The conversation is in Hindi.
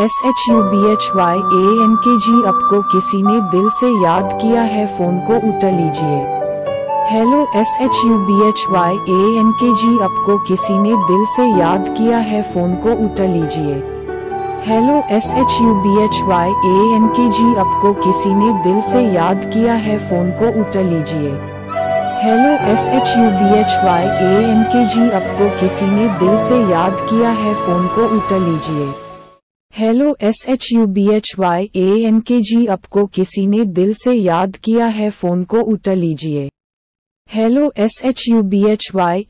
S H U B H Y A N K G आपको किसी ने दिल से याद किया है, फ़ोन को उठा लीजिए। Hello S H U B H Y A N K G आपको किसी ने दिल से याद किया है, फ़ोन को उठा लीजिए। Hello S H U B H Y A N K G आपको किसी ने दिल से याद किया है, फ़ोन को उठा लीजिए। Hello S H U B H Y A N K G आपको किसी ने दिल से याद किया है, फ़ोन को उठा लीजिए। Hello S H U B H Y A N K G आपको किसी ने दिल से याद किया है, फ़ोन को उठा लीजिए। Hello S H U B H Y